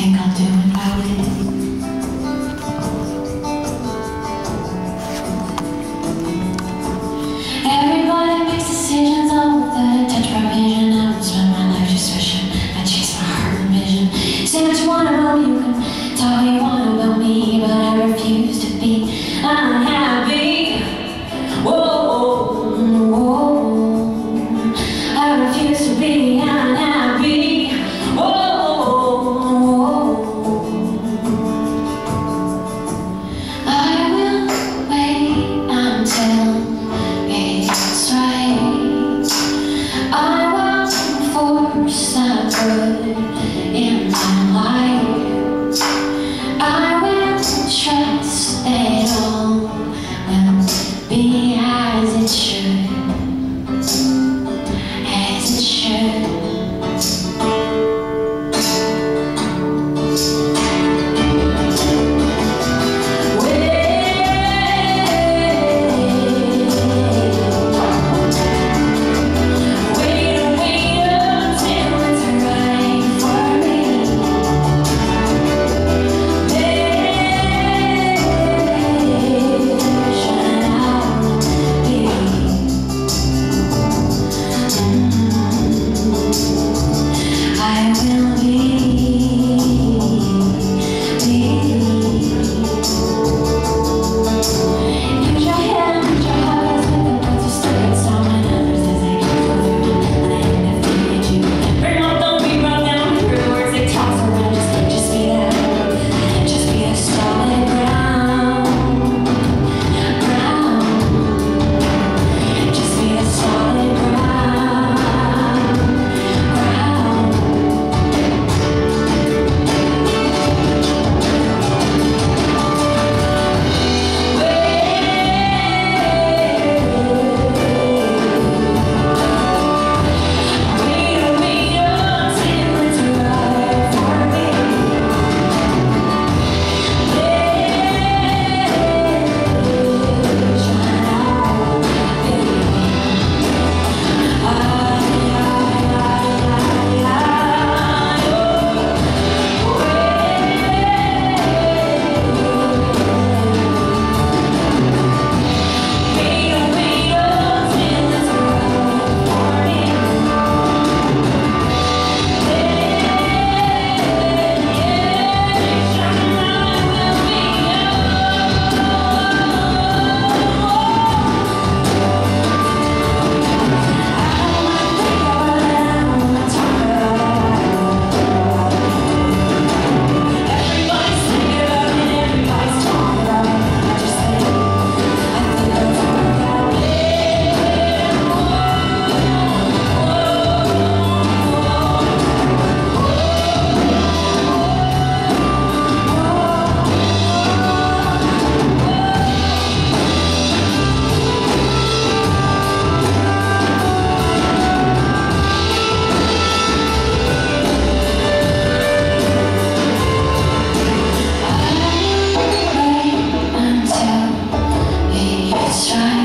think I'll do about it. Could in my life try